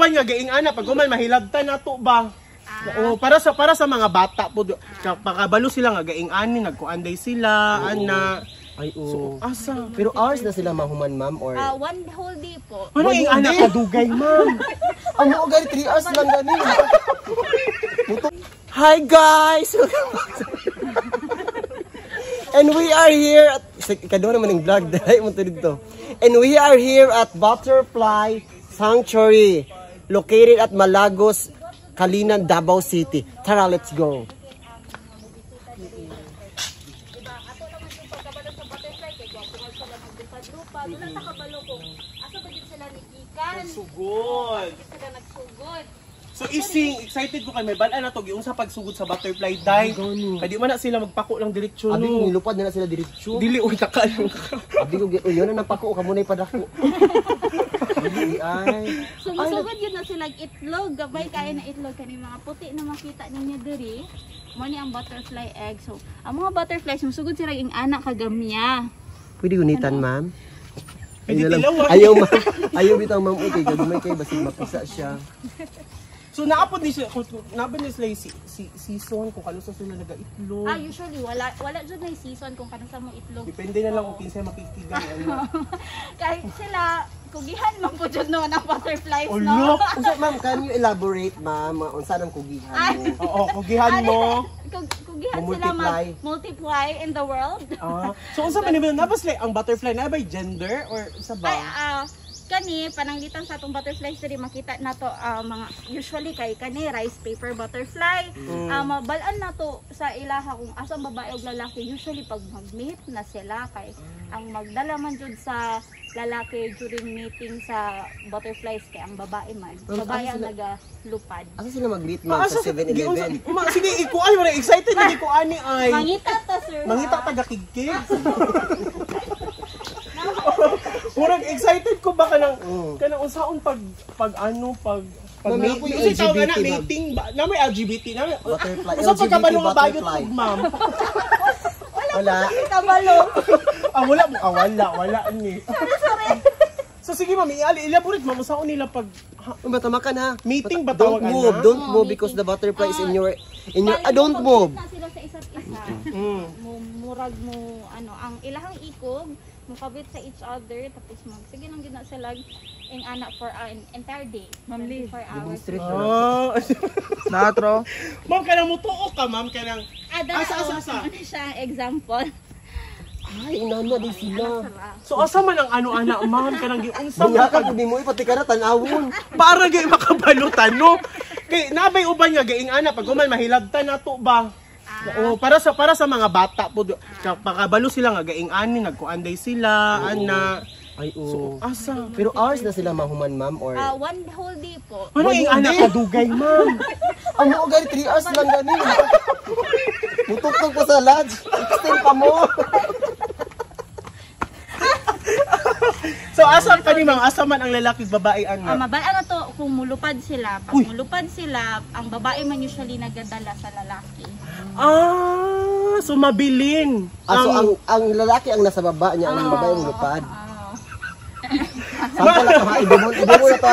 uban nga gaing ana pag human mahilabtan nato ba. Oo, para sa para sa mga bata po ka- pakabalo sila nga gaing ani nagkuanday sila ana. Ay, So oo. asa? Pero hours na sila mahuman, ma'am? Or... Ah, one whole day po. Ano Wala ing ana hindi. kadugay ma'am? Ang mo gani 3 hours lang gani. Hi guys. And we are here at kado naman ng vlog dai mo to dito. And we are here at Butterfly Sanctuary located at Malagos, Kalinan, Davao City. Tara, let's go. Sa. Doon ang nakabalo ko. Asa ba din sila nikikan? Sugod. Sila nagsugod. So ising excited ko kay may balaan na to giunsa pagsugod sa butterfly die. gani. Kadi man na sila magpako lang diretsyo Abi no. nilupad na na sila diretsyo. Dili uy kakalo. Abi ko yun na napako ka muna padako. Dili ay. Sumusugod yun na sila itlog. Gabay kaya na itlog. Kani mga puti na makita ninyo diri. Mo ni ang butterfly egg. So, ang mga butterflies, musugod sila yung anak kagamya. Pwede gunitan, ma'am. Pwede tilawan. Ayaw, ma'am. Ayaw bitaw, ma'am. Okay, gagumay kayo. Basig mapisa siya. So naapod ni siya kung naapod ni sila si, si, season kung kano sa sila nagaitlog. Ah, usually, wala wala dyan na yung season kung kanang mo itlog. Depende na lang kung kinsa makikigan. ano. Kahit sila, kugihan man po dyan no, ng butterflies, Oh, no? look! Unsa, ma'am, can you elaborate, ma'am? Unsa nang kugihan mo? Oo, kugihan mo. Kug kugihan sila Multiply. mag-multiply in the world. Ah, so unsa man nabas like ang butterfly na by gender or sa ba? Ay, ah, kani, pananglitan sa atong butterflies diri makita na to ah, mga usually kay kani rice paper butterfly. Ah, mabalaan na to sa ilaha kung asa babae ug lalaki usually pag mag-meet na sila kay ang magdala man jud sa lalaki during meeting sa butterflies kay ang babae man. Babae ang nagalupad. Asa sila mag-meet, ma'am, sa 7-Eleven? Ma, sige, ikuan mo excited na ko ani ay. Mangita ta sir. Mangita taga kigkig. Murag excited ko ba kanang Oo. kanang unsaon pag pag ano pag pag ako yung kasi tawag na mating ba na may LGBT na may Butterfly, Unsa LGBT pagkabalo nga bayot ko, ma'am? Wala. Kabalo. ah wala mo ah, wala wala ni. So sige ma'am, i- elaborate mo unsaon nila pag ha, Matama ka na. Meeting ba Don't tawag, move, ana? don't move because the butterfly is in your, in your, ah, don't move. Na sila sa isa't isa. mm. mo murag mo ano ang ilahang ikog mukabit sa each other tapos mag sige nang gina sila ing anak for an entire day. Ma'am Lee, 24 hours. Demonstrate na. Oh. Natro. ma'am kanang mutuo ka ma'am kanang Ah, Asa, asa, asa? ano siya example. Ay, inana di sila. So asa man ang ano ana ma'am kanang giunsa Mga man ka pag mo, ipati ka na, tanawon. para gay makabalutan no. Kay nabay uban nga gaing ana pag human mahilabtan nato ba. Oo, para sa para sa mga bata po ka- pakabalo sila nga gaing ani nagkuanday sila ana. Ay, So oo. asa? Pero hours na sila mahuman, ma'am, or... Ah, one whole day po. Ano ing ana kadugay ma'am? Ang mo gani 3 hours lang gani. Mutuktok pa sa lunch. Extend pa mo. So asa kani mga asa man ang lalaki babae Ah, ana? mabay ano to kung mulupad sila. Pag Uy. mulupad sila, ang babae man usually nagadala sa lalaki. Ah, so mabilin. Ah, so ang, ang lalaki ang nasa baba niya, ang babae ang lupad. Ah. Sample lang ha, ibo mo, ibo mo na to.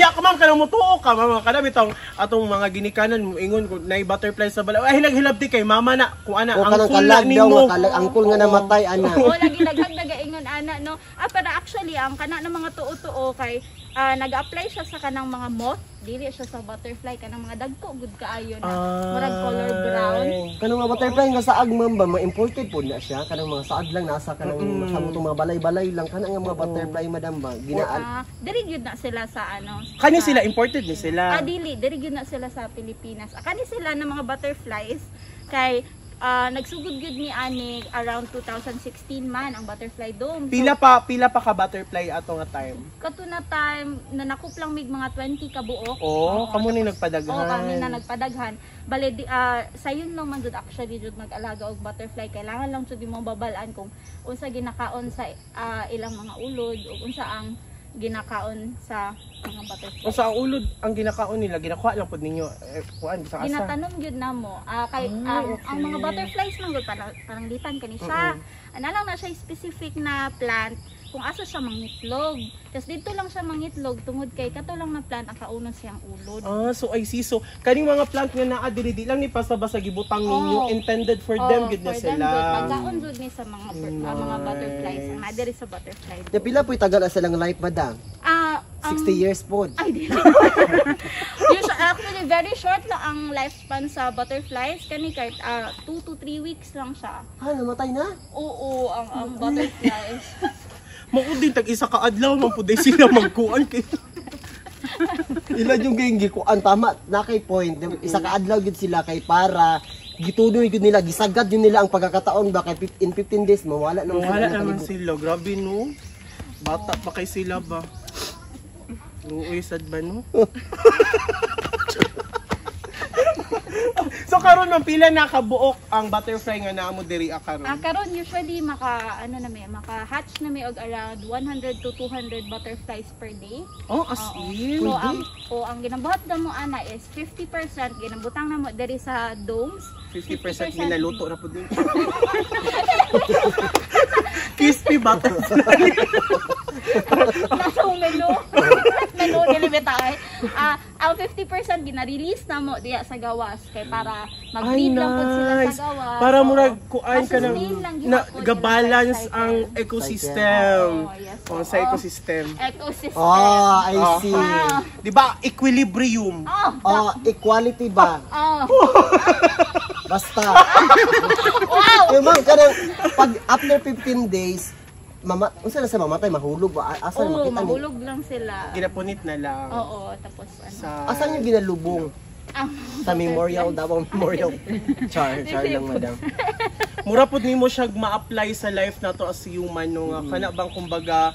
Unya ka ma'am kanang mutuo ka ma'am kada bitong atong mga ginikanan mo ingon ko nay butterfly sa bala. Ay hilag-hilab di kay mama na kung ana ang daw, nimo. ang cool nga namatay, ana. o lagi daghang nagaingon ana no ah pero actually ang kana ng mga tuo-tuo kay ah, nag-apply siya sa kanang mga moth dili siya sa butterfly kanang mga dagko gud kaayo na murag color brown Kanang mga butterfly nga saag ma'am ba, ma-imported po na siya. Kanang mga saag lang, nasa kanang masyamo itong mga balay-balay lang. Kanang mga butterfly, madam ba, ginaan. ah diri gyud na sila sa ano Kani sila imported ni ah sila. dili diri gyud na sila sa Pilipinas ah, kani sila ng mga butterflies kay ah, nagsugod gyud ni ani around 2016 man ang butterfly dome So, Pila pa pila pa ka butterfly ato nga time. kato na time na nakup lang mig mga 20 ka buok Oh, kamo ni Oo, nagpadaghan. kami na nagpadaghan. Bale, di, ah, sayon lang man jud actually jud mag-alaga og butterfly. Kailangan lang jud mo babalaan kung unsa ginakaon sa ah, ilang mga ulod o unsa ang ginakaon sa mga butterfly. O sa ulod ang ginakaon nila, ginakuha lang pod ninyo eh, kuan sa asa. Ginatanom gyud namo. Ah, kay Ah, ang, mga butterflies man gud parang parang litan kani siya. Ana lang na siya specific na plant kung asa siya mangitlog. Tapos dito lang siya mangitlog tungod kay kato lang na plant ang kaunon siyang ulod. Ah, so I see. So, kaning mga plant nga naa diri di lang ni basta-basta gibutang ninyo Oh. intended for Oh, them gid na for them sila. good. Pagkaon good ni sa mga ah, mga butterflies. Ang nadiri sa butterfly. Na pila po'y tagal na silang life, madam? Ah, ang 60 years po. Ay, di Usually, actually, very short lang ang lifespan sa butterflies. Kani kahit 2 to 3 weeks lang siya. Ah, namatay na? Oo, ang, ang butterflies. Mao din tag isa ka adlaw man pud sila magkuan kay. Ilan yung gayong gikuan tama na kay point isa ka adlaw gid sila kay para gituloy gid nila gisagad yun nila ang pagkakataon ba kay in 15 days mawala na Wala sila naman sila. Grabe no. Bata pa kay sila ba? Uy, sad ba no? so karon man pila nakabuok ang butterfly nga naamo diri ah, karon. Ah, karon usually maka ano na may maka hatch na may og around 100 to 200 butterflies per day. Oh, as Oo. in. So ang o ang ginabuhat na mo ana is 50% ginabutang na mo diri sa domes. 50% ginaluto na din. Crispy butterfly. Nasa menu. nilibitay. Ah, ang 50% gina-release na mo diya sa gawas kay para mag-breed lang po sila sa gawas. Para murag kuan ka ng na gabalance ang ecosystem. Oo, yes, Oh, sa ecosystem. ecosystem. Oh, I Oh. see. Ah. Di ba? Equilibrium. Oh, Oh, equality ba? oh. Basta. Wow! Yung kanang pag after 15 days, mama, unsa na sa mamatay mahulog ba? Asa Oo, makita ni? mahulog lang sila. Ginapunit na lang. Oo, tapos ano. Sa Asan yung ginalubong? Ang Sa memorial, Davao Memorial. Char, char lang madam. Mura pud nimo siya ma-apply sa life nato as human no nga kana bang kumbaga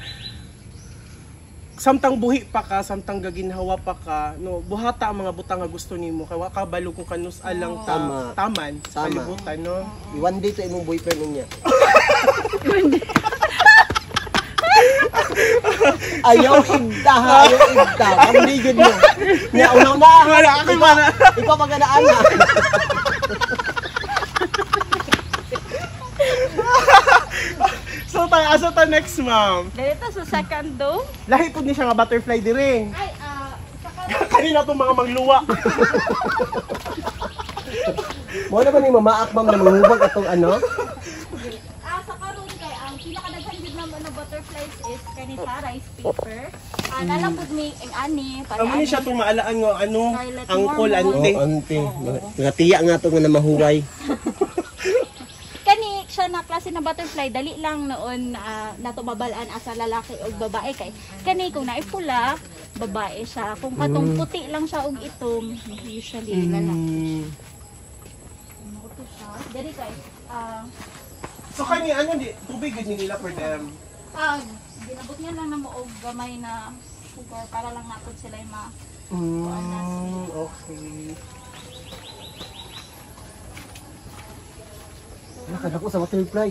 samtang buhi pa ka, samtang gaginhawa pa ka, no, buhata ang mga butang nga gusto nimo kay wa ka balo kung kanus alang ta, Tama. taman sa Tama. kalibutan no. One day to imong boyfriend niya. ayaw igda, ha, ayaw igda. Kamligid mo. Nya una na. Wala ako mana. Ikaw pagkadaan na. So tayo asa ta next ma'am. Dito sa second dome. Lahi pud ni siya nga butterfly diri. Ay, ah, sa Kanina tong mga magluwa. Mo na ba ni mamaak ma'am na mahubag atong ano? Ah, sa karon kay ang pinakadaghan gid naman na butterflies is kanita rice paper. Ah, nalapod mi ang ani para Amo ni siya tong maalaan nga ano, Scarlet angkol Mormon. ante. Oh, ante. Nga tiya nga to nga na mahuway. kani siya na klase na butterfly dali lang noon uh, nato mabalaan asa lalaki o babae kay kani kung naipula babae siya kung katong puti lang siya og itom usually lalaki Mm. Ito siya dali kay ah So kani ano di tubig ni nila for them. ah ginabot niya lang na mo og gamay na sugar para lang naton sila yung ma Mm, okay. Nakada ko sa butterfly.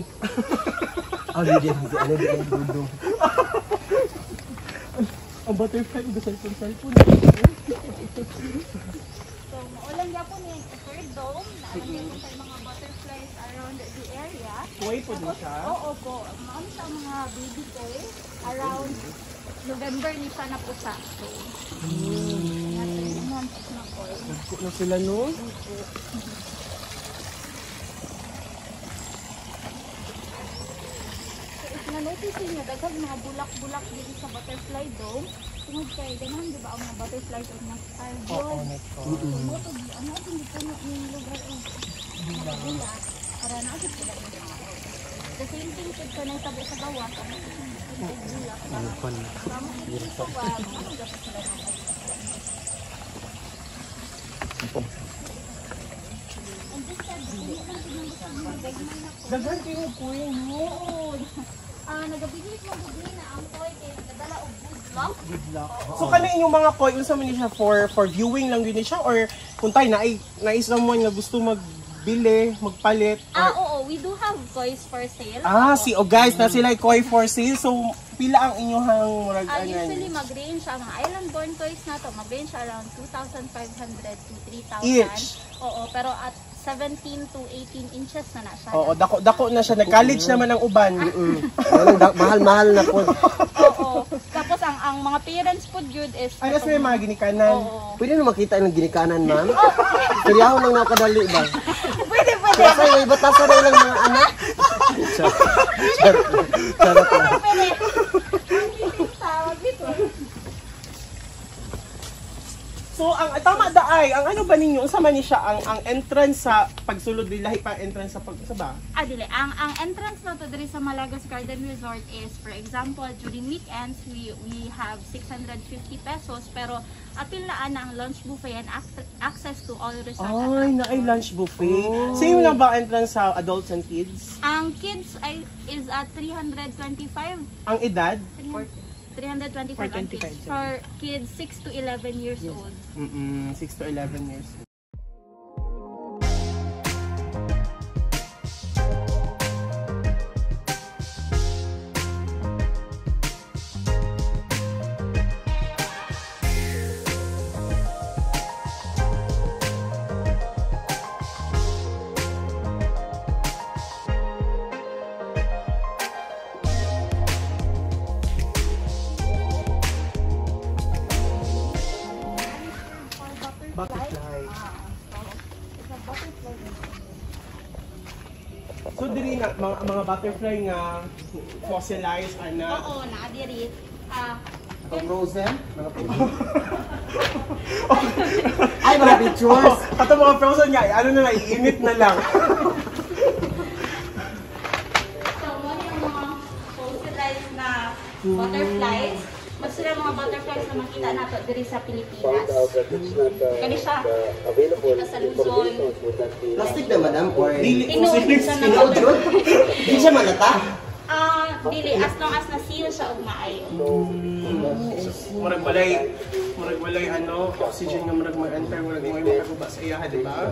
Ah, di di di ano di ano dudong. Ang butterfly ug cellphone cellphone. So, maulan niya po ni third dome na alam niyo kung may mga butterflies around the area. Kuway po din siya. Oo po. Maano sa mga baby ko. Around November ni siya na po. So, mga three months na po. Nagko na sila no. Na-notice niyo, daghang mga bulak-bulak dito sa butterfly dome. Tungod kay, ganun di ba ang mga butterflies of mga star dome. Moto, ano ang hindi po yung lugar eh. Mga bulak. Para naasip sila yung The same thing kung sa nang tabi sa gawa, ano po pa, ano side, hindi mo, na po. Daghan kayo kuy no. Oo. Ah, nagabigit mo gud na ang toy kay nadala og good luck. Good luck. So kani inyong mga koi unsa man siya for for viewing lang yun ni siya or kung tayo na ay na someone nga gusto magbili, magpalit Ah, or oo, we do have toys for sale. Ah, si oh guys, na sila koi for sale. So pila ang inyong murag Ah, anan? usually mag-range ang mga island-born toys na to, mag-range around 2,500 to 3,000. Each? Oo, pero at 17 to 18 inches na na siya. Oo, dako dako na siya. Nag-college naman ang uban. Mm. Mahal-mahal na po. Oo. Tapos ang ang mga parents po good is Ay, nas may mga ginikanan. Oo. Pwede na makita yung ginikanan, ma'am? Seryaho lang nakadali ba? Pwede, pwede. Kasi may batasan na ilang mga anak. Charot. Charot. Charot lang. Pwede. Ang tawag dito. So, ang tama daay, ang ano ba ninyo, unsa man ni siya ang ang entrance sa pagsulod ni lahi pa entrance sa pag sa ba? Ah, dili. Ang, ang entrance na to diri sa Malagos Garden Resort is, for example, during weekends, we we have 650 pesos. Pero, apil na ana ang lunch buffet and ac- access to all resort. Ay, na ay lunch buffet. Same lang ba entrance sa adults and kids? Ang kids ay is at 325. Ang edad? 325 ang kids. 425. For kids 6 to 11 years old. Mm 6 to 11 years. Butterfly. Mga, mga butterfly nga fossilized ana. Oo, naa diri. Ah, Ang frozen? Mga Ay, mga pictures. Ato mga frozen nga, ano na lang, iinit na lang. So, mo yung mga fossilized na butterflies. Mas sila mga butterflies na makita nato diri sa Pilipinas. Kani siya. Kita sa Luzon. Plastic na, madam? Or... Dili siya na Tinuod yun? Di siya malata? Ah, dili as long as na-seal siya og maayo. Murag walay, murag walay ano, oxygen nga murag mag-enter, murag mo makaguba sa iya, di ba?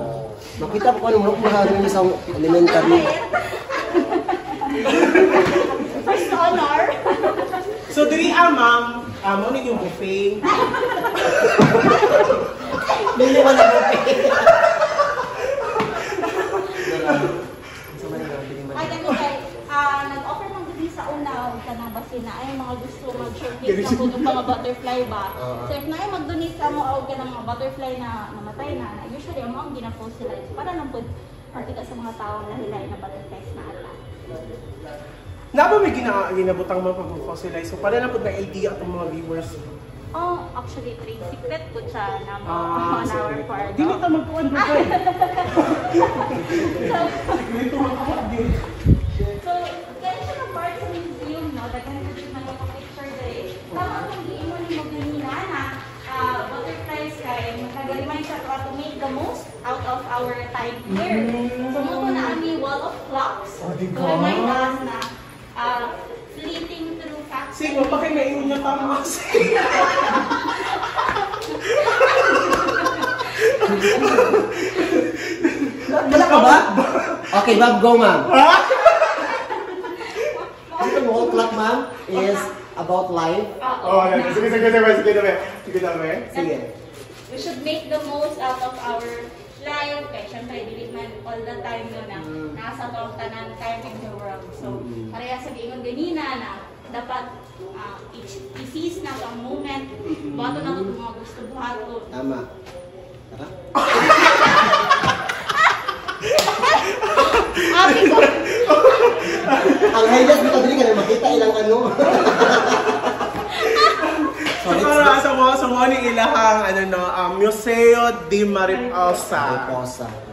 Makita kung ano mga mahal sa elementary. First honor. So diri ah ma'am, ah mo yung buffet. Hindi mo na buffet. Ay, kay ah nag-offer man din sa una basin na ay mga gusto mag-showcase sa pud mga butterfly ba. So if naay mag-donate ka mo og kanang mga butterfly na namatay na, na usually ang mga gina-fossilize para lang pud makita sa mga tao na hilay na butterflies na ata. Na ba may gina ginabutang mga pag-fossilize? So para na po na idea atong mga viewers. Oh, actually, trade secret po siya na mo Ah, on our part. Dili ta magkuan ba kay? Dili ta magkuan din. So, kaya siya na part sa museum, no? Daghan na siya magpapicture dere. Tama kung di mo ni mo ganina na ah, butterflies kay nagagalimay siya to make the most out of our time here. So, mo na ami wall of clocks Oh, di to ba? remind us na ah, fleeting through facts. Sige, pa kay naiun niya tama Wala ka ba? Okay, Bob, go, ma'am. Ang wall clock, ma'am, is about life. Oh, sige, sige, sige, sige, sige, sige, sige. Sige. we should make the most out of our life. Kaya syempre, dili man all the time no na nasa to ang tanan time in the world. So, pareha sa giingon ganina na dapat uh, i-seize na ang moment. Bato na to mga gusto buhaton. Tama. Tara. Ang highlight dito dili ka makita ilang ano. Sorry. Para sa mga sa mga ni ilahang ano no, um, Museo di Mariposa. Mariposa.